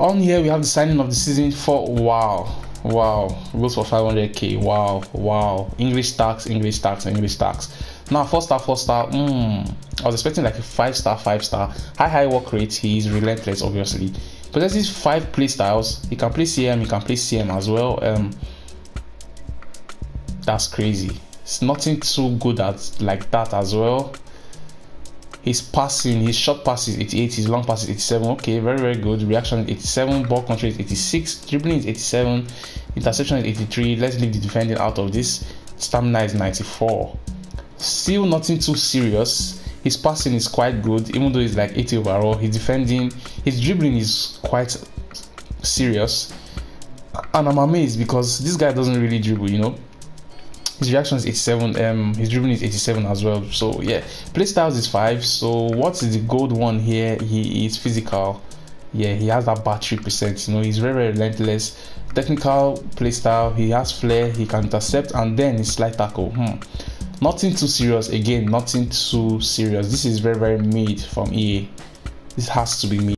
On here we have the signing of the season for wow, wow, goes for 500k. Wow, wow. English tax, English tax, English tax. Now four star, four star. Mm, I was expecting like a five star, five star. High, high work rate. He's relentless, obviously. Possesses five play styles. He can play CM. He can play CM as well. Um, that's crazy. It's nothing too good at like that as well. His passing, his short passes 88, his long passes 87. Okay, very very good. Reaction 87, ball control 86, dribbling is 87, interception is 83. Let's leave the defending out of this. Stamina is 94. Still nothing too serious. His passing is quite good, even though it's like 80 overall. His defending, his dribbling is quite serious. And I'm amazed because this guy doesn't really dribble, you know his reaction is 87 um his dribbling is 87 as well. So yeah play styles is 5 so what is the gold one here? He is physical. Yeah he has that battery percent you know he's very, very relentless. Technical play style he has flair he can intercept and then his slide tackle. Hmm. nothing too serious. Again nothing too serious. This is very very made from ea this has to be made